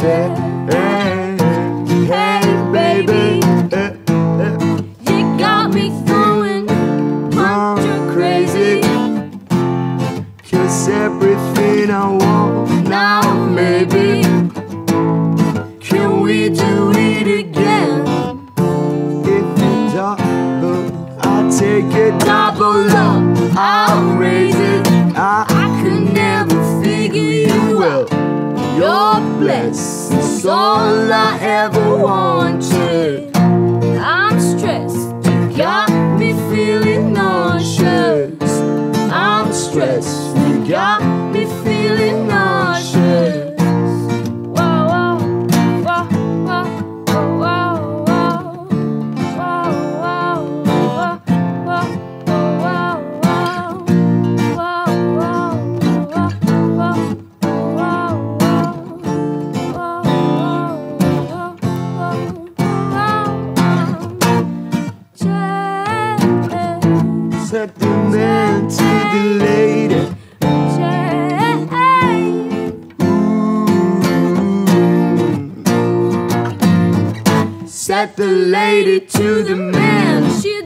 we. Hey, baby, you got me you're crazy. Cause everything I want Now, maybe, can we do it again? If you double, I'll take it Double up, I'll raise it. I, out. You're blessed, it's all I ever wanted. Set the lady to the man. She